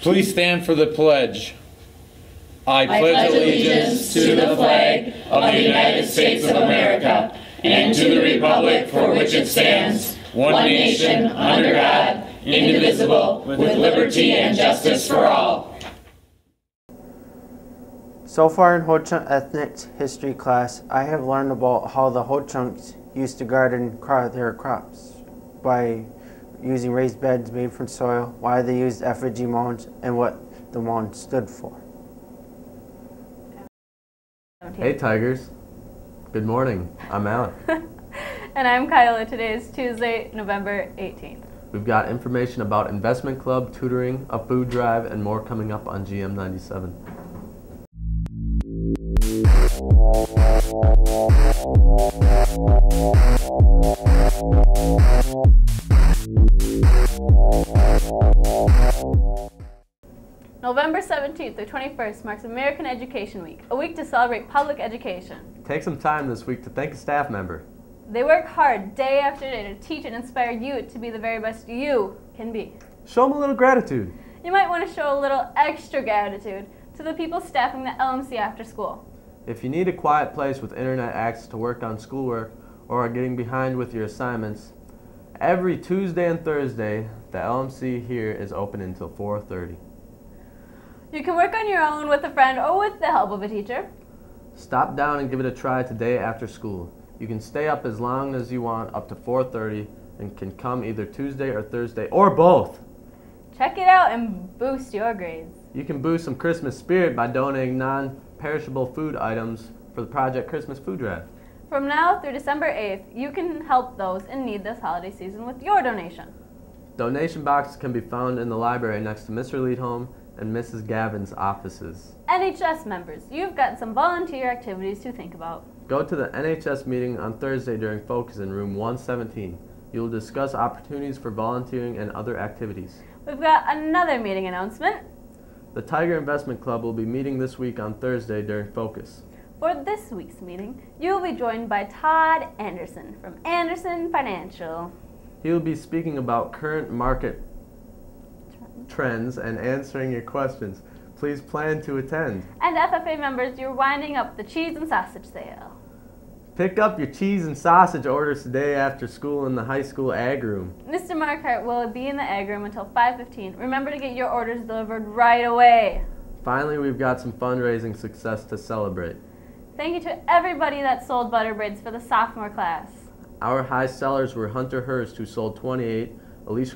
Please stand for the pledge. I I pledge allegiance to the flag of the United States of America and to the republic for which it stands, one nation, under God, indivisible, with liberty and justice for all. So far in Ho-Chunk ethnic history class, I have learned about how the Ho-Chunks used to garden their crops by using raised beds made from soil, why they used effigy mounds, and what the mound stood for. Hey Tigers, good morning. I'm Alec. and I'm Kyla. Today is Tuesday, November 18th. We've got information about Investment Club, tutoring, a food drive, and more coming up on GM97. November 17th through 21st marks American Education Week, a week to celebrate public education. Take some time this week to thank a staff member. They work hard day after day to teach and inspire you to be the very best you can be. Show them a little gratitude. You might want to show a little extra gratitude to the people staffing the LMC after school. If you need a quiet place with internet access to work on schoolwork or are getting behind with your assignments, every Tuesday and Thursday, the LMC here is open until 4:30. You can work on your own with a friend or with the help of a teacher. Stop down and give it a try today after school. You can stay up as long as you want, up to 4:30, and can come either Tuesday or Thursday or both. Check it out and boost your grades. You can boost some Christmas spirit by donating non-perishable food items for the Project Christmas Food Drive. From now through December 8th, you can help those in need this holiday season with your donation. Donation boxes can be found in the library next to Mr. Leadholm and Mrs. Gavin's offices. NHS members, you've got some volunteer activities to think about. Go to the NHS meeting on Thursday during Focus in room 117. You will discuss opportunities for volunteering and other activities. We've got another meeting announcement. The Tiger Investment Club will be meeting this week on Thursday during Focus. For this week's meeting, you will be joined by Todd Anderson from Anderson Financial. He will be speaking about current market trends and answering your questions. Please plan to attend. And FFA members, you're winding up the cheese and sausage sale. Pick up your cheese and sausage orders today after school in the high school ag room. Mr. Markhart will be in the ag room until 5.15. Remember to get your orders delivered right away. Finally, we've got some fundraising success to celebrate. Thank you to everybody that sold butter braids for the sophomore class. Our high sellers were Hunter Hurst, who sold 28, Alicia